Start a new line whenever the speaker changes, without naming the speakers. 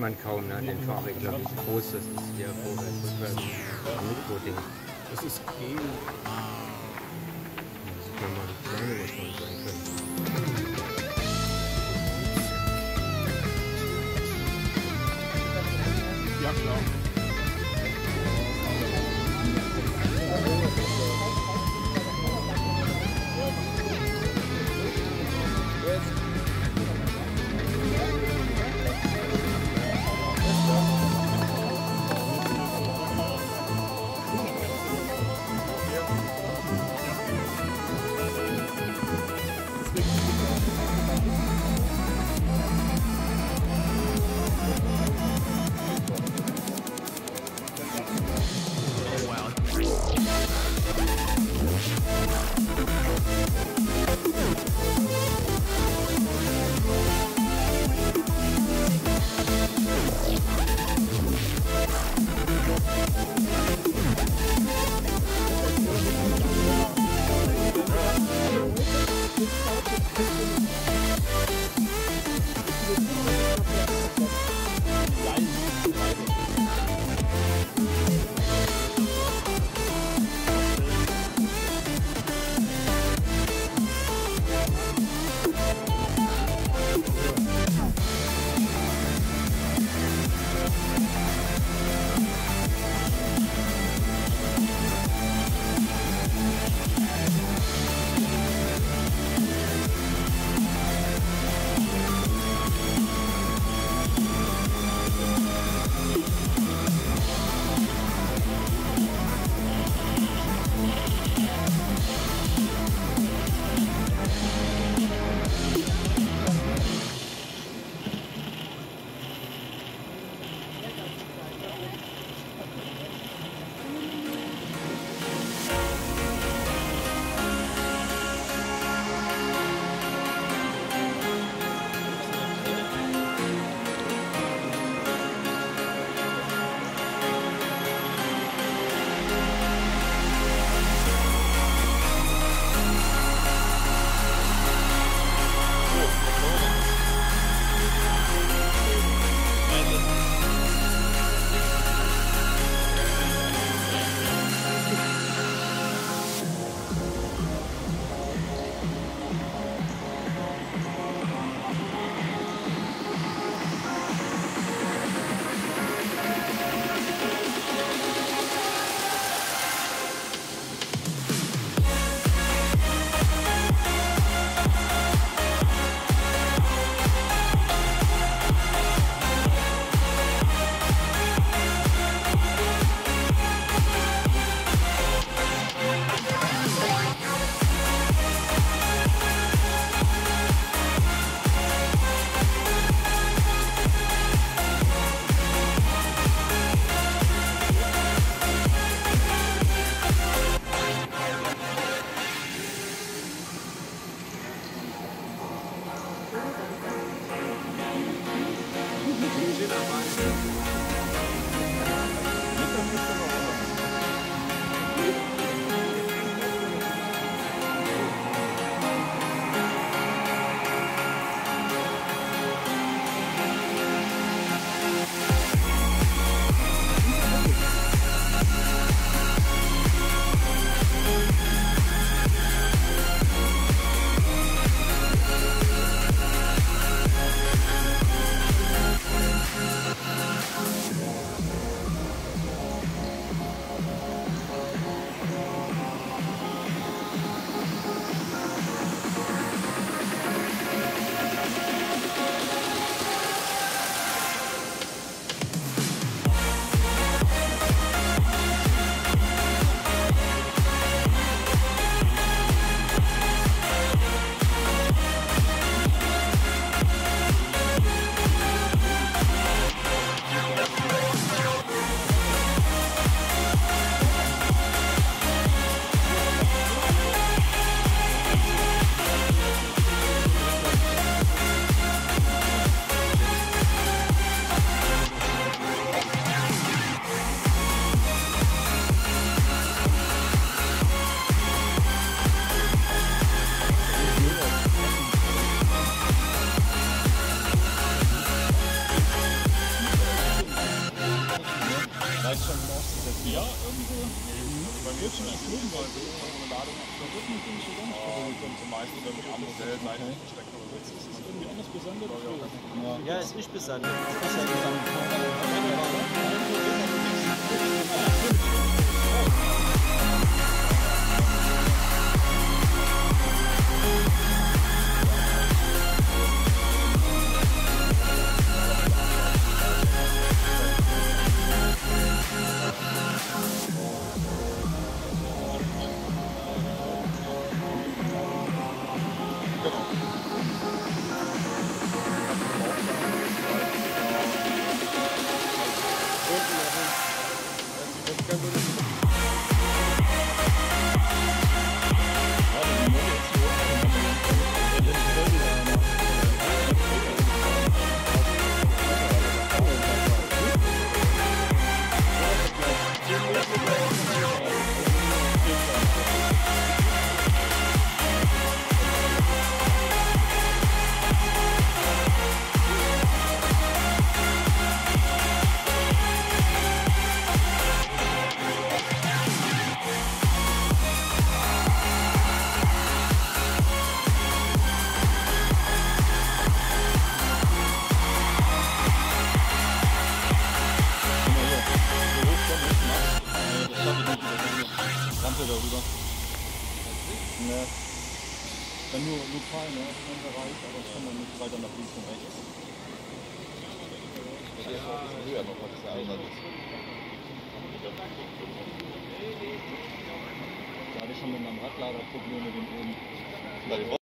man kaum, ne? den Fahrregler, wie groß das ist hier vorwärts, rückwärts. Mikro-Ding.
Das ist gegen.
Das sieht man mal, wie klein das schon sein könnte.
Ja, klar.
myself. Weil so eine Ladung. Zum wenn die andere Welt leider stecken oder so. Ist irgendwie anders besandet.
Ja, es ist besandet. Das ist ja gesandet.
Ist.
Da hatte ich schon mit meinem Radlader Probleme, den oben.
Bei den